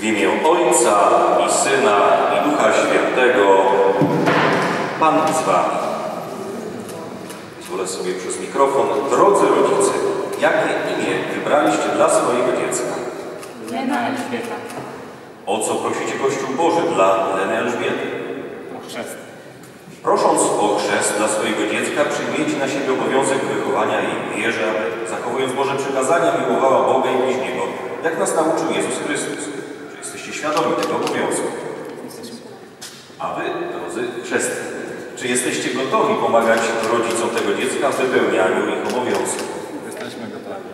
W imię Ojca i Syna i Ducha Świętego. Pan z Wami. Pozwolę sobie przez mikrofon. Drodzy rodzice, jakie imię wybraliście dla swojego dziecka? Lena Elżbieta. O co prosicie Kościół Boży dla Leny Elżbiety? O chrzest. Prosząc o chrzest dla swojego dziecka, przyjmujecie na siebie obowiązek wychowania jej wierze, aby zachowując Boże przykazania, miłowała Boga i bliźniego, jak nas nauczył Jezus Chrystus. Czy jesteście świadomi tego obowiązku? A wy, drodzy chrzestni, czy gotowi pomagać rodzicom tego dziecka w wypełnianiu ich obowiązków? Jesteśmy gotowi.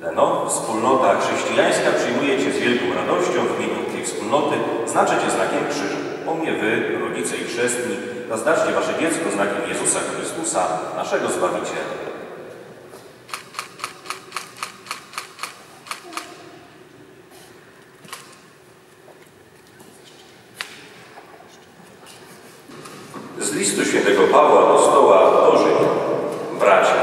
Leno, wspólnota chrześcijańska przyjmuje Cię z wielką radością w imieniu tej wspólnoty, znaczy Cię znakiem krzyża. O mnie Wy, rodzice i chrzestni, naznaczcie Wasze dziecko znakiem Jezusa Chrystusa, naszego Zbawiciela. Listu świętego Pawła do stoła do Rzymian. Bracia,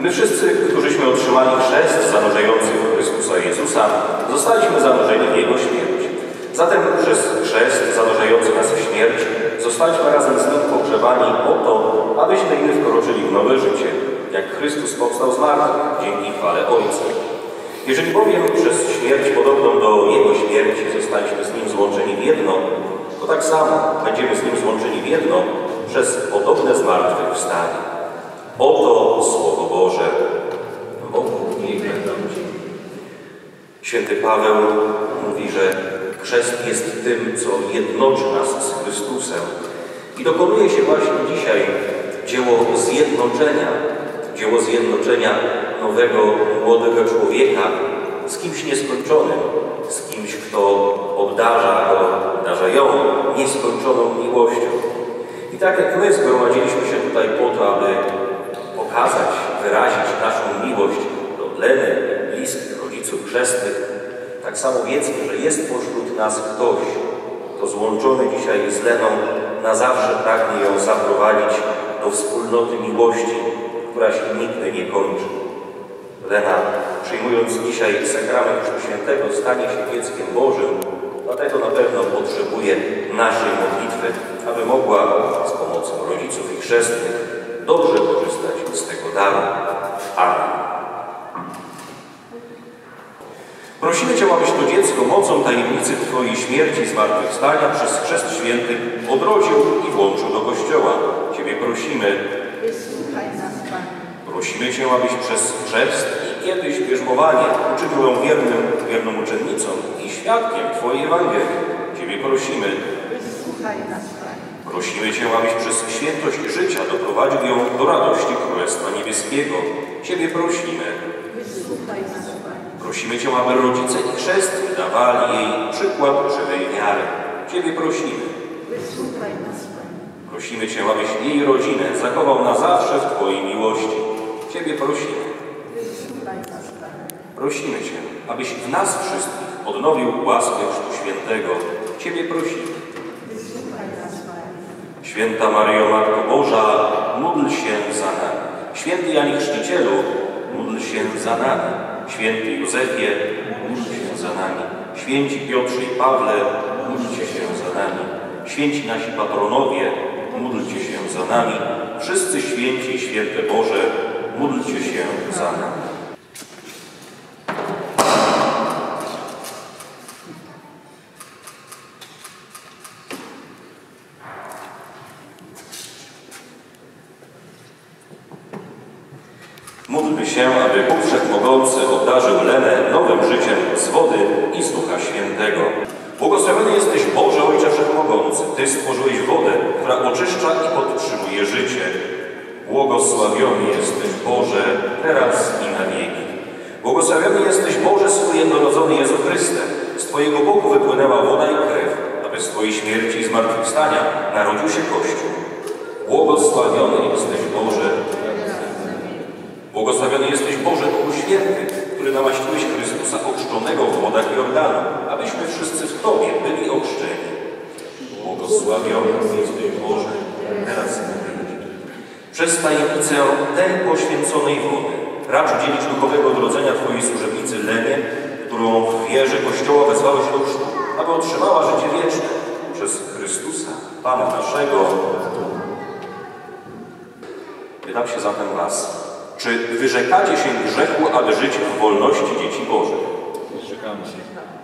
my wszyscy, którzyśmy otrzymali chrzest zanurzający w Chrystusa Jezusa, zostaliśmy zanurzeni w Jego śmierć. Zatem przez chrzest zanurzający nas w śmierć zostaliśmy razem z Nim pogrzebani po to, abyśmy i my wkroczyli w nowe życie, jak Chrystus powstał z martwych dzięki chwale Ojca. Jeżeli bowiem przez śmierć podobną do Jego śmierci zostaliśmy z Nim złączeni w jedno, to tak samo będziemy z Nim złączeni w jedno przez podobne zmartwychwstanie. Oto Słowo Boże. Bogu niech będą. Święty Paweł mówi, że chrzest jest tym, co jednoczy nas z Chrystusem. I dokonuje się właśnie dzisiaj dzieło zjednoczenia, dzieło zjednoczenia nowego, młodego człowieka z kimś nieskończonym, z kimś, kto obdarza go, obdarza ją nieskończoną miłością. Tak jak my zgromadziliśmy się tutaj po to, aby pokazać, wyrazić naszą miłość do Leny, bliskich, rodziców chrzestnych, tak samo wiedzmy, że jest pośród nas ktoś, kto złączony dzisiaj z Leną na zawsze pragnie ją zaprowadzić do wspólnoty miłości, która się nigdy nie kończy. Lena, przyjmując dzisiaj sakrament Chrztu Świętego, stanie się dzieckiem Bożym, dlatego na pewno potrzebuje naszej modlitwy, aby mogła z pomocą rodziców i chrzestnych dobrze korzystać z tego daru. Amen. Prosimy Cię, abyś to dziecko mocą tajemnicy Twojej śmierci i zmartwychwstania przez chrzest święty odrodził i włączył do Kościoła. Ciebie prosimy, prosimy Cię, abyś przez chrzest i kiedyś bierzmowanie uczynił ją wiernym, wierną uczennicą i świadkiem Twojej Ewangelii. Ciebie prosimy, Wysłuchaj nas, Panie. Prosimy Cię, abyś przez świętość życia doprowadził ją do radości Królestwa Niebieskiego. Ciebie prosimy. Prosimy Cię, aby rodzice i chrzestni dawali jej przykład żywej wiary. Ciebie prosimy. Prosimy Cię, abyś jej rodzinę zachował na zawsze w Twojej miłości. Ciebie prosimy. Prosimy Cię, abyś w nas wszystkich odnowił łaskę Chrztu Świętego. Ciebie prosimy. Święta Maryjo, Matko Boża, módl się za nami. Święty Janie Chrzcicielu, módl się za nami. Święty Józefie, módl się za nami. Święci Piotrze i Pawle, módlcie się za nami. Święci nasi patronowie, módlcie się za nami. Wszyscy święci i święte Boże, módlcie się za nami. Módlmy się, aby Bóg Wszechmogący obdarzył Lenę nowym życiem z wody i z Ducha Świętego. Błogosławiony jesteś Boże Ojcze Wszechmogący. Ty stworzyłeś wodę, która oczyszcza i podtrzymuje życie. Błogosławiony jesteś Boże, teraz i na wieki. Błogosławiony jesteś Boże, swój jednorodzony Jezu Chryste. Z Twojego boku wypłynęła woda i krew, aby z Twojej śmierci i zmartwychwstania narodził się Kościół. Błogosławiony jesteś Boże, Błogosławiony jesteś Boże Duchu Święty, który namaściłeś Chrystusa ochrzczonego w wodach Jordanu, abyśmy wszyscy w Tobie byli ochrzczeni. Błogosławiony jesteś Boże, teraz. Przez tajemnicę tej poświęconej wody racz udzielić duchowego odrodzenia Twojej służebnicy Lenie, którą w wierze Kościoła wezwałeś do chrztu, aby otrzymała życie wieczne przez Chrystusa, Pana naszego. Pytam się zatem Was, czy wyrzekacie się grzechu, aby żyć w wolności dzieci Bożych? Zrzekamy się.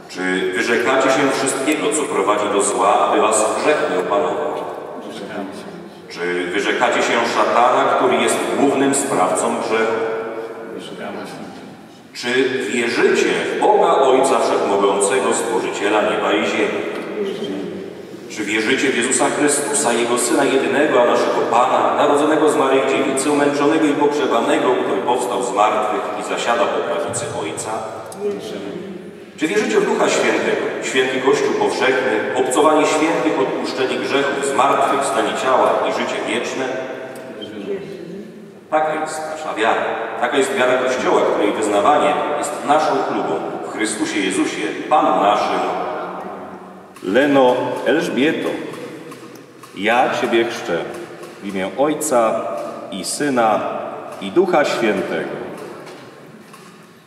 Czy wyrzekacie się wszystkiego, co prowadzi do zła, aby Was grzech nie opanował? Zrzekamy się. Czy wyrzekacie się szatana, który jest głównym sprawcą grzechu? Zrzekamy się. Czy wierzycie w Boga Ojca Wszechmogącego, Stworzyciela nieba i ziemi? Czy wierzycie w Jezusa Chrystusa, Jego Syna jedynego, a naszego Pana, narodzonego z Maryi Dziewicy, umęczonego i pogrzebanego, który powstał z martwych i zasiada po prawicy Ojca? Czy wierzycie w Ducha Świętego, święty Kościół powszechny, obcowanie świętych, odpuszczenie grzechów, zmartwychwstanie ciała i życie wieczne? Taka jest nasza wiara. Taka jest wiara Kościoła, której wyznawanie jest naszą chlubą w Chrystusie Jezusie, Panu naszym. Leno Elżbieto, ja Ciebie chrzczę w imię Ojca i Syna i Ducha Świętego.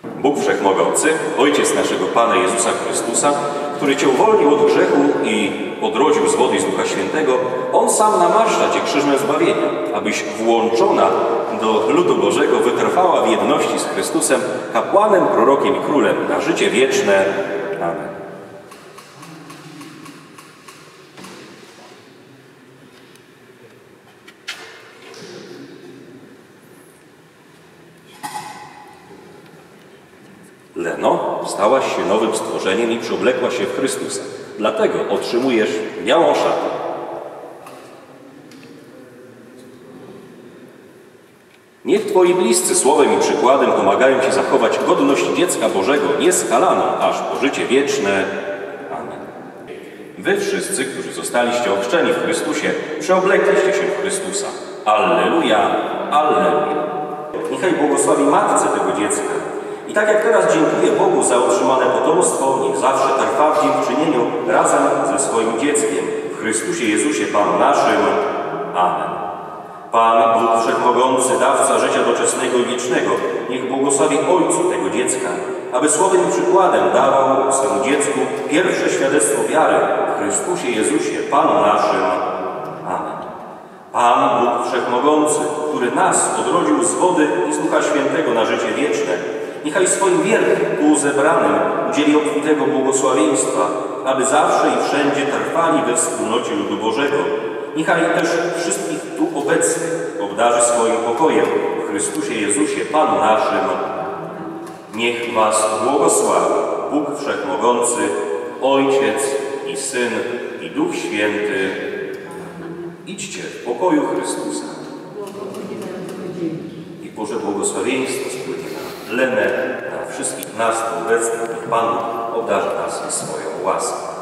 Bóg Wszechmogący, Ojciec naszego Pana Jezusa Chrystusa, który Cię uwolnił od grzechu i odrodził z wody i z Ducha Świętego, On sam namaszcza Cię krzyżem zbawienia, abyś włączona do ludu Bożego wytrwała w jedności z Chrystusem, kapłanem, prorokiem i królem na życie wieczne. Amen. Leno, stałaś się nowym stworzeniem i przeoblekłaś się w Chrystusa. Dlatego otrzymujesz białą szatę. Niech Twoi bliscy słowem i przykładem pomagają Ci zachować godność dziecka Bożego nieskalaną aż po życie wieczne. Amen. Wy wszyscy, którzy zostaliście ochrzczeni w Chrystusie, przeoblekliście się w Chrystusa. Alleluja, Alleluja. Niechaj błogosławi Matce tego dziecka. I tak jak teraz dziękuję Bogu za otrzymane potomstwo, niech zawsze trwa w dziękczynieniu razem ze swoim dzieckiem w Chrystusie Jezusie Panu naszym. Amen. Pan, Bóg Wszechmogący, dawca życia doczesnego i wiecznego, niech błogosławi Ojcu tego dziecka, aby słowem i przykładem dawał swemu dziecku pierwsze świadectwo wiary w Chrystusie Jezusie, Panu naszym. Amen. Pan, Bóg Wszechmogący, który nas odrodził z wody i z Ducha Świętego na życie wieczne, niechaj swoim wiernym tu zebranym udzieli obfitego błogosławieństwa, aby zawsze i wszędzie trwali we wspólnocie ludu Bożego. Niechaj też wszystkich tu obecnych obdarzy swoim pokojem w Chrystusie Jezusie, Panu naszym. Niech Was błogosławi Bóg Wszechmogący, Ojciec i Syn i Duch Święty. Idźcie w pokoju Chrystusa. I Boże błogosławieństwo spłynie na wszystkich nas tu obecnych. Niech Pan obdarzy nas swoją łaską.